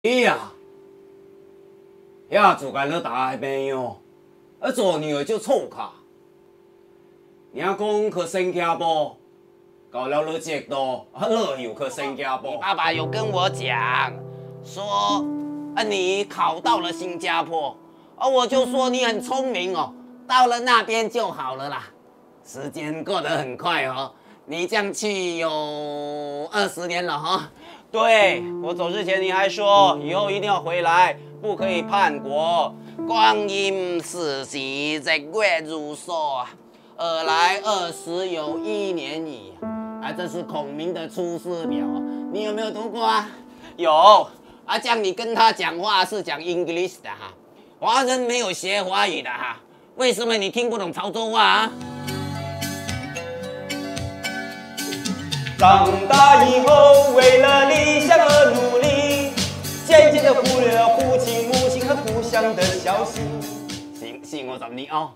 你呀，遐自家咧大朋友，啊做女儿就错卡。你讲去新加坡，搞了了这多，啊乐有去新加坡。爸爸有跟我讲，说啊你考到了新加坡，啊我就说你很聪明哦，到了那边就好了啦。时间过得很快哦，你这样去有二十年了哈。对我走之前你还说以后一定要回来，不可以叛国。光阴似箭，日月如梭啊，二来二十有一年矣。啊，这是孔明的《出师表》，你有没有读过啊？有啊，这样你跟他讲话是讲 English 的哈，华人没有学华语的哈，为什么你听不懂潮州话啊？长大以后，为了理想而努力，渐渐的忽略了父亲、母亲和故乡的消息。四四五十年哦，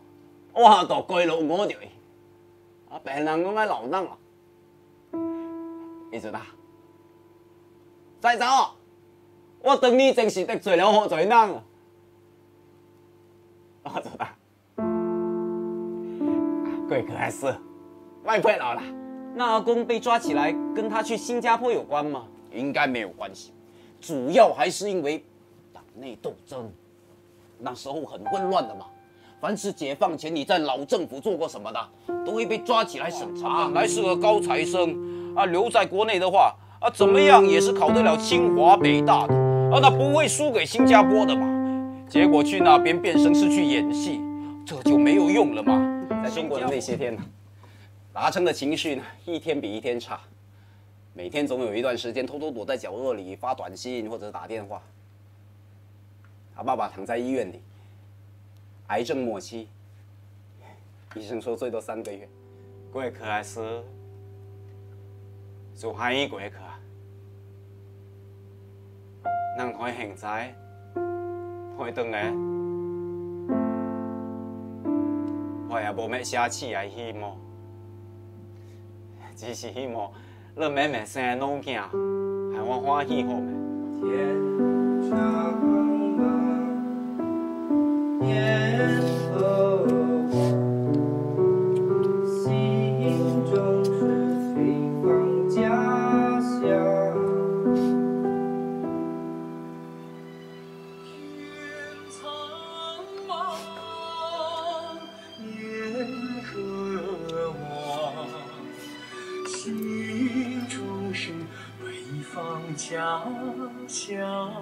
我下度归老我着，啊别人讲爱老人哦，你做哪？再走，我当你真是得罪了好罪人！我做哪？贵客还是外配老了。那阿公被抓起来，跟他去新加坡有关吗？应该没有关系，主要还是因为党内斗争，那时候很混乱的嘛。凡是解放前你在老政府做过什么的，都会被抓起来审查。本来是个高材生啊，留在国内的话啊，怎么样也是考得了清华北大的啊，那不会输给新加坡的嘛。结果去那边变声是去演戏，这就没有用了嘛。在中国的那些天呢？达成的情绪呢，一天比一天差。每天总有一段时间偷偷躲在角落里发短信或者打电话。他爸爸躺在医院里，癌症末期，医生说最多三个月。过去还是做海医过去啊？人可以现在可以回来，我也无咩奢侈来希望。只是希望恁妹妹生个囡仔，害我欢喜好咩？天长了，烟家乡